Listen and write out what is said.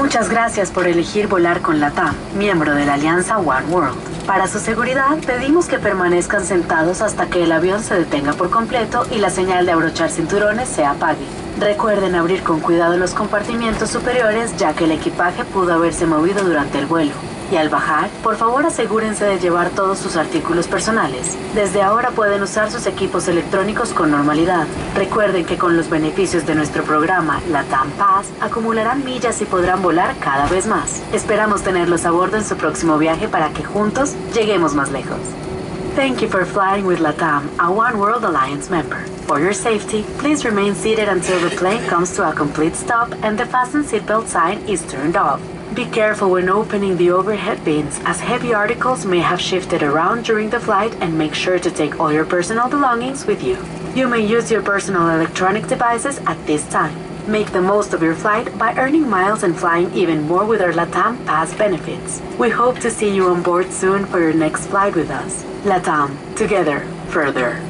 Muchas gracias por elegir volar con LATAM, miembro de la alianza One World. Para su seguridad, pedimos que permanezcan sentados hasta que el avión se detenga por completo y la señal de abrochar cinturones se apague. Recuerden abrir con cuidado los compartimientos superiores ya que el equipaje pudo haberse movido durante el vuelo. Y al bajar, por favor asegúrense de llevar todos sus artículos personales. Desde ahora pueden usar sus equipos electrónicos con normalidad. Recuerden que con los beneficios de nuestro programa LATAM Pass acumularán millas y podrán volar cada vez más. Esperamos tenerlos a bordo en su próximo viaje para que juntos lleguemos más lejos. Thank you for flying with LATAM, a One World Alliance member. For your safety, please remain seated until the plane comes to a complete stop and the fasten seatbelt sign is turned off. Be careful when opening the overhead bins as heavy articles may have shifted around during the flight and make sure to take all your personal belongings with you. You may use your personal electronic devices at this time. Make the most of your flight by earning miles and flying even more with our LATAM Pass benefits. We hope to see you on board soon for your next flight with us. LATAM, together, further.